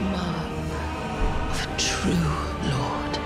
mark of a true lord.